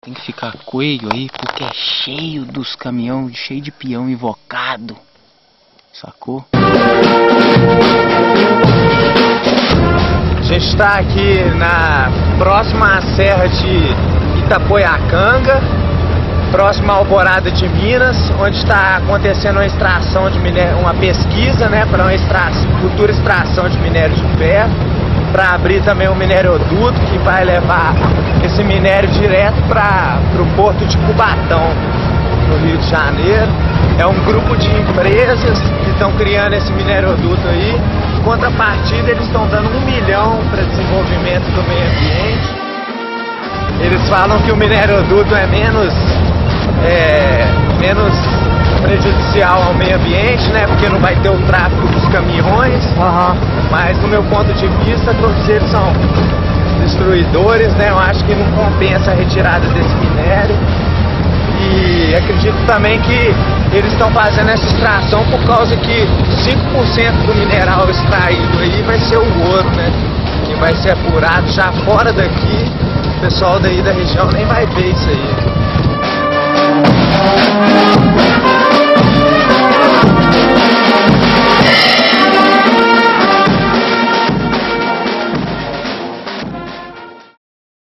Tem que ficar coelho aí porque é cheio dos caminhão, cheio de peão invocado. Sacou? A gente está aqui na próxima serra de Itapoiacanga, próxima à Alvorada de Minas, onde está acontecendo uma extração de minério, uma pesquisa, né, para uma extração, futura extração de minério de ferro, para abrir também um minérioduto que vai levar esse minério direto para o porto de Cubatão, no Rio de Janeiro. É um grupo de empresas que estão criando esse minérioduto aí. Em contrapartida, eles estão dando um milhão para desenvolvimento do meio ambiente. Eles falam que o minérioduto é menos, é, menos prejudicial ao meio ambiente, né? Porque não vai ter o tráfego dos caminhões. Mas do meu ponto de vista, todos eles são destruidores, né? Eu acho que não compensa a retirada desse minério. E acredito também que eles estão fazendo essa extração por causa que 5% do mineral extraído aí vai ser o ouro, né? Que vai ser apurado já fora daqui. O pessoal daí da região nem vai ver isso aí.